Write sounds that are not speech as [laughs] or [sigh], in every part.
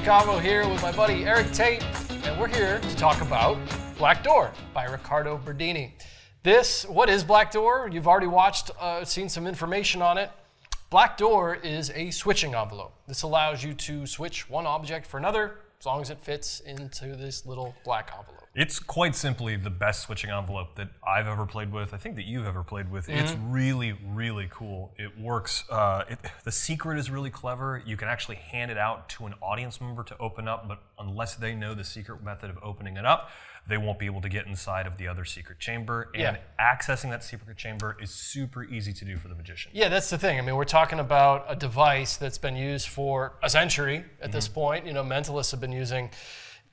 Chicago here with my buddy Erik Tait, and we're here to talk about Black Door by Riccardo Berdini. This, what is Black Door? You've already watched, uh, seen some information on it. Black Door is a switching envelope. This allows you to switch one object for another as long as it fits into this little black envelope. It's quite simply the best switching envelope that I've ever played with. I think that you've ever played with. It's Mm-hmm. really, really cool. It works. Uh, it, the secret is really clever. You can actually hand it out to an audience member to open up, but unless they know the secret method of opening it up, they won't be able to get inside of the other secret chamber. And Yeah. accessing that secret chamber is super easy to do for the magician. Yeah, that's the thing. I mean, we're talking about a device that's been used for a century at this point. You know, mentalists have been using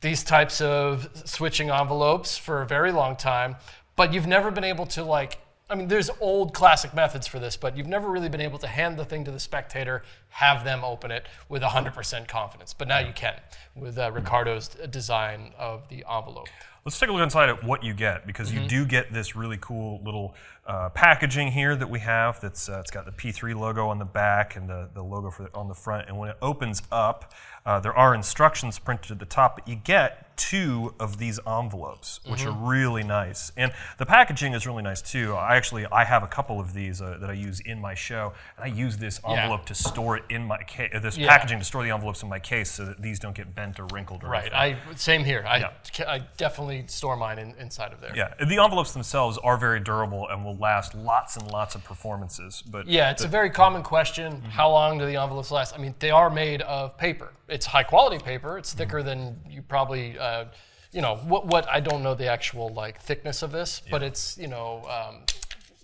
these types of switching envelopes for a very long time, but you've never been able to like I mean, there's old classic methods for this, but you've never really been able to hand the thing to the spectator, have them open it with 100% confidence. But now you can with uh, Riccardo's design of the envelope. Let's take a look inside at what you get because Mm-hmm. you do get this really cool little uh, packaging here that we have. That's uh, it's got the P3 logo on the back and the, the logo for on the front. And when it opens up, uh, there are instructions printed at the top. But you get two of these envelopes, which Mm-hmm. are really nice. And the packaging is really nice too. I actually I have a couple of these uh, that I use in my show, and I use this envelope to store it in my case. This Yeah. packaging to store the envelopes in my case so that these don't get bent or wrinkled or Right. anything. I same here. I, Yeah. I definitely store mine in, inside of there. Yeah, the envelopes themselves are very durable and will last lots and lots of performances. But Yeah, it's a very common question. How long do the envelopes last? I mean, they are made of paper. It's high quality paper. It's thicker than you probably, uh, you know, what, what I don't know the actual like thickness of this, but it's, you know, um,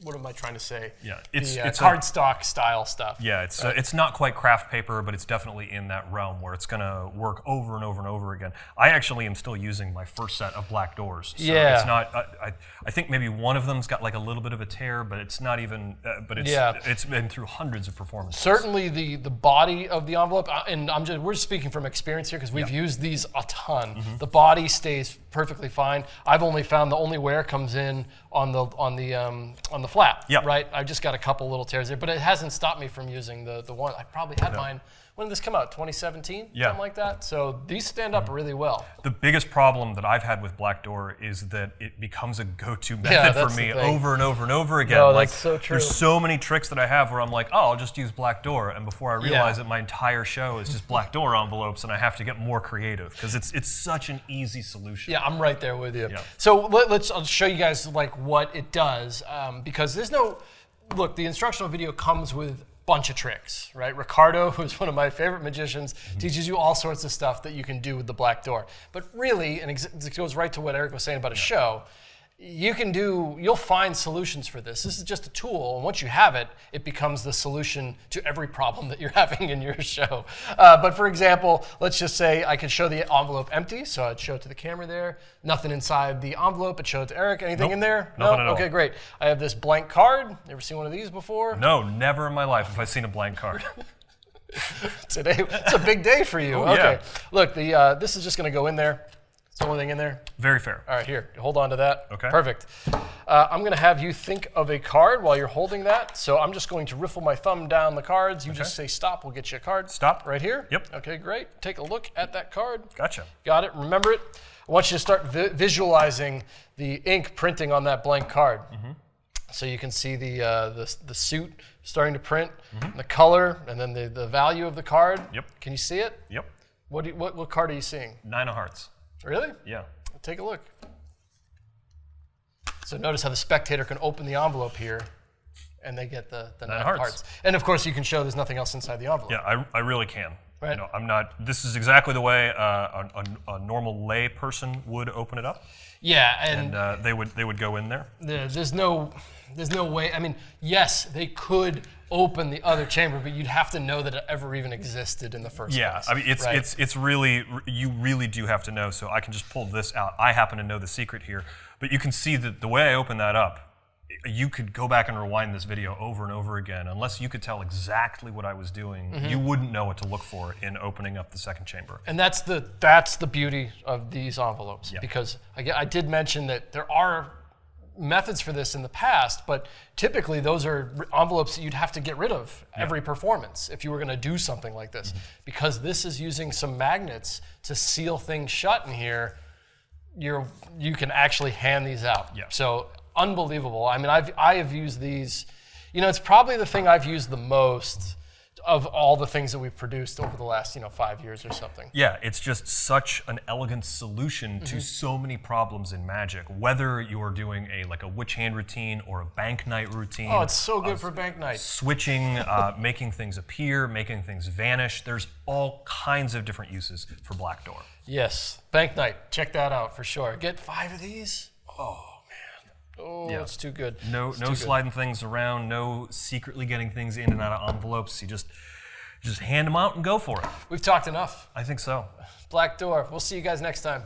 what am I trying to say? Yeah, it's- the uh, it's a- cardstock style stuff. yeah, it's uh, it's not quite craft paper, but it's definitely in that realm where it's going to work over and over and over again. I actually am still using my first set of black doors. So Yeah. it's not. I, I, I think maybe one of them's got like a little bit of a tear, but it's not even. Uh, but it's Yeah. it's been through hundreds of performances. Certainly, the the body of the envelope, uh, and I'm just we're speaking from experience here because we've used these a ton. Mm-hmm. The body stays perfectly fine. I've only found the only wear comes in on the on the um, on the flap. Yep. Right. I've just got a couple little tears there, but it hasn't stopped me from using the the one. I probably had mine. When did this come out? 2017. Yeah. Something like that. So these stand up really well. The biggest problem that I've had with Black Door is that it becomes a go-to [laughs] method Yeah, for me over and over and over again. No, like, that's so true. There's so many tricks that I have where I'm like, oh, I'll just use Black Door, and before I realize it, my entire show is just Black [laughs] Door envelopes, and I have to get more creative because it's it's such an easy solution. Yeah, I'm right there with you. Yeah. So let, us I'll show you guys like what it does um, because there's no look. The instructional video comes with a bunch of tricks, right? Riccardo, [laughs] who's one of my favorite magicians, Mm-hmm. teaches you all sorts of stuff that you can do with the black door. But really, and ex- this goes right to what Erik was saying about a show. You can do, you'll find solutions for this. This is just a tool, and once you have it, it becomes the solution to every problem that you're [laughs] having in your show. Uh, but for example, let's just say I could show the envelope empty, so I'd show it to the camera there. Nothing inside the envelope, I'd show it to Erik. Anything Nope, in there? nothing no? at all. Okay, great. I have this blank card. Ever seen one of these before? No, never in my life have I seen a blank card. [laughs] [laughs] Today, it's a big day for you. Oh, okay. yeah. Look, the uh, this is just going to go in there. It's the only thing in there. Very fair. All right, here, hold on to that. Okay. Perfect. Uh, I'm going to have you think of a card while you're holding that. So I'm just going to riffle my thumb down the cards. You just say stop. We'll get you a card. Stop. Right here? Yep. Okay, great. Take a look at that card. Gotcha. Got it. Remember it. I want you to start vi- visualizing the ink printing on that blank card. Mm-hmm. So you can see the, uh, the, the suit starting to print, the color, and then the, the value of the card. Yep. Can you see it? Yep. What, do you- what, what card are you seeing? Nine of hearts. Really? Yeah. Take a look. So notice how the spectator can open the envelope here, and they get the, the nine, Nine hearts. hearts. And of course, you can show there's nothing else inside the envelope. Yeah, I, I really can. Right. You know, I'm not. This is exactly the way uh, a, a, a normal lay person would open it up, Yeah, and and uh, they would they would go in there. there- there's no there's no way. I mean, yes, they could open the other chamber, but you'd have to know that it ever even existed in the first Yeah, place. I mean, it's right? it's it's really you really do have to know. So I can just pull this out. I happen to know the secret here, but you can see that the way I open that up, you could go back and rewind this video over and over again. Unless you could tell exactly what I was doing, Mm-hmm. you wouldn't know what to look for in opening up the second chamber. And that's the that's the beauty of these envelopes Yeah. because I, I did mention that there are methods for this in the past, but typically those are envelopes that you'd have to get rid of every performance if you were going to do something like this. Because this is using some magnets to seal things shut in here, you're you can actually hand these out. Yeah. So unbelievable. I mean, I've I have used these. You know, it's probably the thing I've used the most of all the things that we've produced over the last you know five years or something. Yeah, it's just such an elegant solution to so many problems in Magic. Whether you're doing a like a which hand routine or a bank night routine, Oh, it's so good for bank night. switching, [laughs] uh, making things appear, making things vanish. There's all kinds of different uses for Black Door. Yes, bank night. Check that out for sure. Get five of these. Oh. Oh, Yeah. it's too good. No, It's no too good. sliding things around. No secretly getting things in and out of envelopes. You just just hand them out and go for it. We've talked enough. I think so. Black Door. We'll see you guys next time.